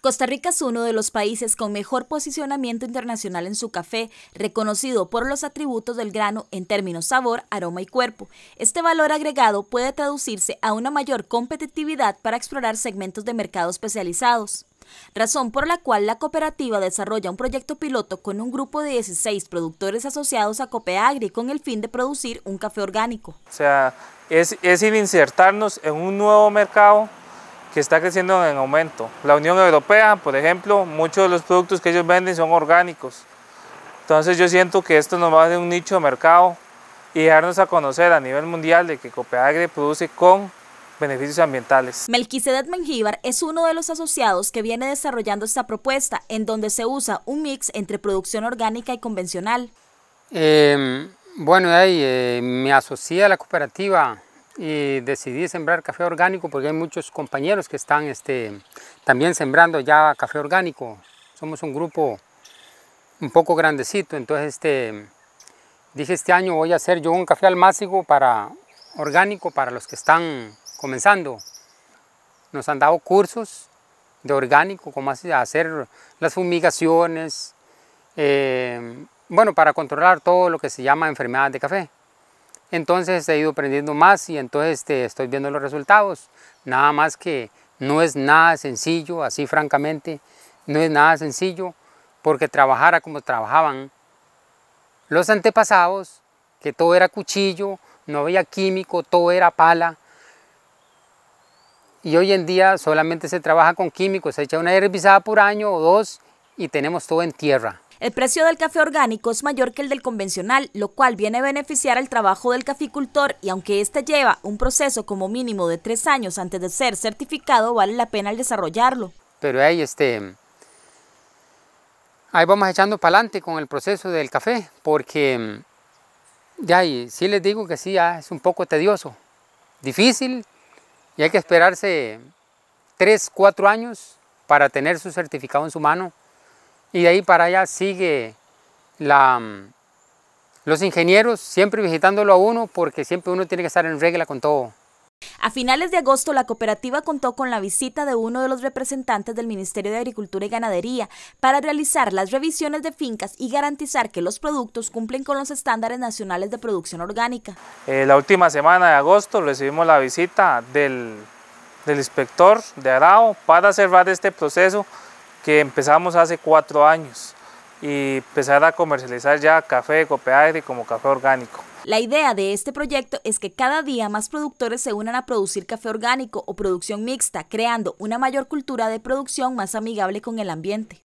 Costa Rica es uno de los países con mejor posicionamiento internacional en su café, reconocido por los atributos del grano en términos sabor, aroma y cuerpo. Este valor agregado puede traducirse a una mayor competitividad para explorar segmentos de mercado especializados razón por la cual la cooperativa desarrolla un proyecto piloto con un grupo de 16 productores asociados a Copeagri con el fin de producir un café orgánico. O sea, es, es insertarnos en un nuevo mercado que está creciendo en aumento. La Unión Europea, por ejemplo, muchos de los productos que ellos venden son orgánicos. Entonces yo siento que esto nos va a dar un nicho de mercado y darnos a conocer a nivel mundial de que Copeagre produce con beneficios ambientales. Melquisedec Mengíbar es uno de los asociados que viene desarrollando esta propuesta, en donde se usa un mix entre producción orgánica y convencional. Eh, bueno, ahí, eh, me asocié a la cooperativa y decidí sembrar café orgánico porque hay muchos compañeros que están este, también sembrando ya café orgánico. Somos un grupo un poco grandecito, entonces este, dije este año voy a hacer yo un café almácigo para orgánico para los que están comenzando. Nos han dado cursos de orgánico, cómo hacer las fumigaciones, eh, bueno, para controlar todo lo que se llama enfermedades de café. Entonces he ido aprendiendo más y entonces este, estoy viendo los resultados. Nada más que no es nada sencillo, así francamente, no es nada sencillo, porque trabajara como trabajaban los antepasados, que todo era cuchillo, no había químico, todo era pala. Y hoy en día solamente se trabaja con químicos, se echa una herbicida por año o dos y tenemos todo en tierra. El precio del café orgánico es mayor que el del convencional, lo cual viene a beneficiar el trabajo del caficultor y aunque este lleva un proceso como mínimo de tres años antes de ser certificado, vale la pena el desarrollarlo. Pero ahí, este, ahí vamos echando para adelante con el proceso del café, porque ya y sí les digo que sí, es un poco tedioso, difícil y hay que esperarse tres, cuatro años para tener su certificado en su mano y de ahí para allá sigue la, los ingenieros siempre visitándolo a uno porque siempre uno tiene que estar en regla con todo. A finales de agosto, la cooperativa contó con la visita de uno de los representantes del Ministerio de Agricultura y Ganadería para realizar las revisiones de fincas y garantizar que los productos cumplen con los estándares nacionales de producción orgánica. Eh, la última semana de agosto recibimos la visita del, del inspector de Arao para cerrar este proceso que empezamos hace cuatro años y empezar a comercializar ya café de Copeagri como café orgánico. La idea de este proyecto es que cada día más productores se unan a producir café orgánico o producción mixta, creando una mayor cultura de producción más amigable con el ambiente.